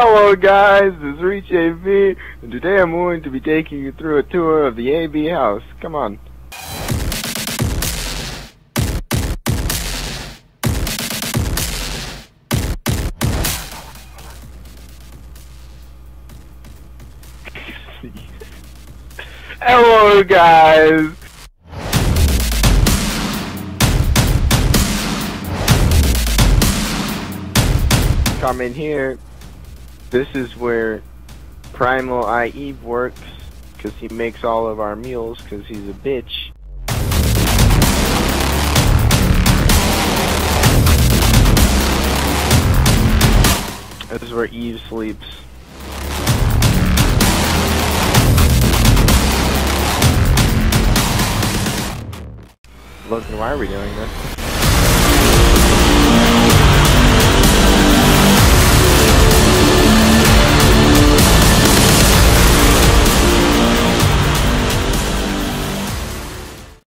Hello guys, this is Reach AV, and today I'm going to be taking you through a tour of the AB house. Come on. Hello guys! Come in here. This is where Primal IE works, because he makes all of our meals, because he's a bitch. This is where Eve sleeps. Logan, why are we doing this?